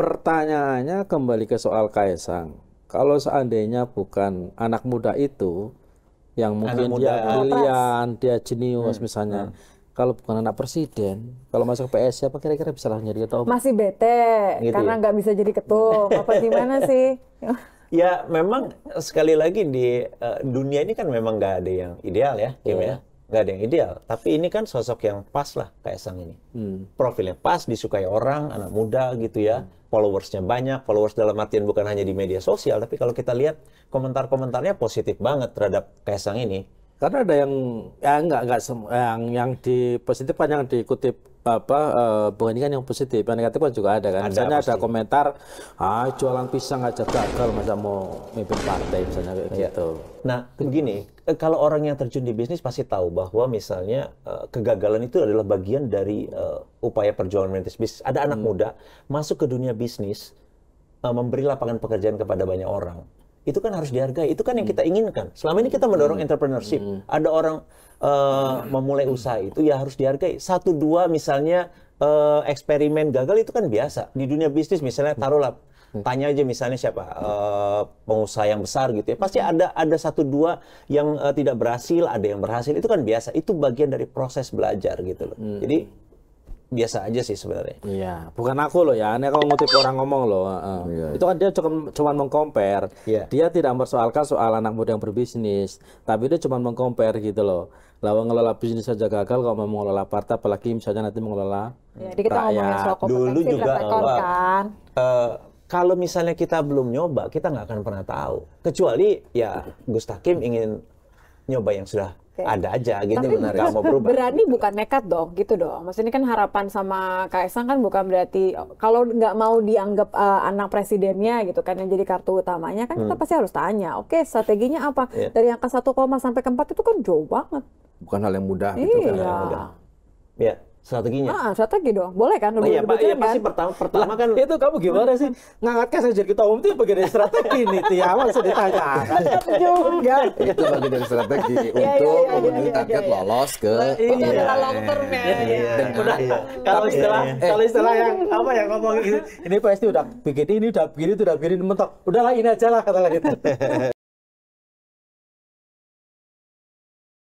pertanyaannya kembali ke soal Kaisang. Kalau seandainya bukan anak muda itu yang mungkin muda. dia brilian, dia jenius misalnya. Kalau bukan anak presiden, kalau masuk ke PS siapa kira-kira bisa langsung jadi ketua? Masih bete Gitu karena ya? nggak bisa jadi ketum. Apa gimana sih? Ya memang sekali lagi di eh, dunia ini kan memang nggak ada yang ideal ya, Kim ya. Nggak ada yang ideal. Tapi ini kan sosok yang pas lah Kaisang ini. Profilnya pas, disukai orang, anak muda gitu ya. Followersnya banyak, followers dalam artian bukan hanya di media sosial, tapi kalau kita lihat komentar-komentarnya positif banget terhadap Kaisang ini. Karena ada yang ya enggak enggak semua yang yang di positif kan yang dikutip apa eh, kan yang positif, yang negatif kan juga ada kan. Ada, misalnya ada pasti. komentar, ah jualan pisang aja gagal masa mau mimpin partai misalnya kayak Iya. gitu. Nah, begini, eh, kalau orang yang terjun di bisnis pasti tahu bahwa misalnya eh, kegagalan itu adalah bagian dari eh, upaya perjuangan merintis bisnis. Ada anak muda masuk ke dunia bisnis, eh, memberi lapangan pekerjaan kepada banyak orang. Itu kan harus dihargai. Itu kan yang kita inginkan. Selama ini kita mendorong entrepreneurship. Ada orang eh, memulai usaha itu ya harus dihargai. Satu dua misalnya eh, eksperimen gagal itu kan biasa. Di dunia bisnis misalnya taruhlah. Tanya aja misalnya siapa eh, pengusaha yang besar gitu ya. Pasti ada ada satu dua yang eh, tidak berhasil ada yang berhasil. Itu kan biasa. Itu bagian dari proses belajar gitu loh. Jadi biasa aja sih sebenarnya Iya, bukan aku loh ya. Ini kalau ngutip orang ngomong loh. heeh. Itu kan dia cuma cuma mengcompare. Iya. Dia tidak mempersoalkan soal anak muda yang berbisnis, tapi dia cuma mengcompare gitu loh. Lalu ngelola bisnis saja gagal, kalau mau mengelola partai, apalagi misalnya nanti mengelola Jadi kita ngomongin soal kompetensi Dulu juga, Wak. kan. Eh, kalau misalnya kita belum nyoba kita nggak akan pernah tahu kecuali ya Gus Takim ingin nyoba yang sudah Oke. ada aja gitu Tapi nggak mau berubah berani bukan nekat dong, gitu dong. Maksudnya kan harapan sama Kaisang kan bukan berarti kalau nggak mau dianggap uh, anak presidennya gitu kan yang jadi kartu utamanya kan kita pasti harus tanya, oke strateginya apa? Hmm. Iya. Dari angka 1, sampai ke 4 itu kan jauh banget. Bukan hal yang mudah gitu kan. iya. ya strateginya Ah, strategi dong. Boleh kan? oh iya pak iya pasti kan? pertama pertama kan itu kamu gimana sih ngangkat jadi ketua umum itu bagian dari strategi nih Tia masa ditanya juga. Itu bagian dari strategi Iya, iya, untuk memenuhi iya, target lolos ke Iya. adalah long term ya. Kalau istilah iya. kalau istilah yang apa yang ngomong gitu ini pasti udah bikin ini udah begini udah begini mentok udahlah ini aja lah kata gitu